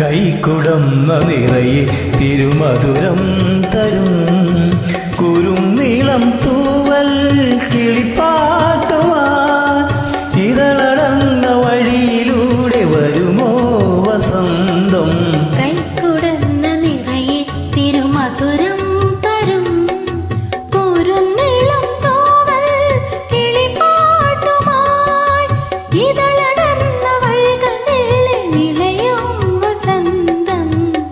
കൈക്കുടന്ന നിറയെ തിരുമധുരം തരും. കുരുനീളം തൂവൽ കിളിപ്പാട്ടുവാൻ ഇതളടന്ന വഴിയിലൂടെ വരുമോ വസന്തം. കൈക്കുടന്ന നിറയെ തിരുമധുരം തരും. കുരുന്നിളം തൂവൽ കിളിപ്പാട്ടുവാൻ ഇതളടന്ന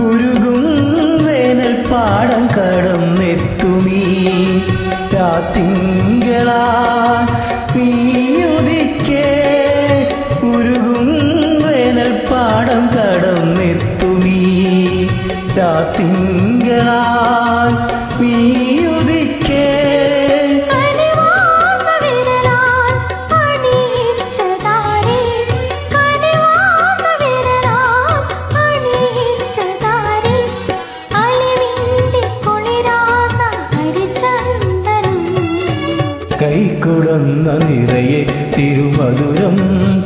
ഉരുകും വേനൽ പാടം കടന്നെത്തുമീ. രാത്തിങ്കളാ നീയുദിക്കേ. ഉരുകും വേനൽ പാടം കടന്നെത്തുമീ. രാത്തിങ്കളാ കൈക്കുടന്ന നിറയെ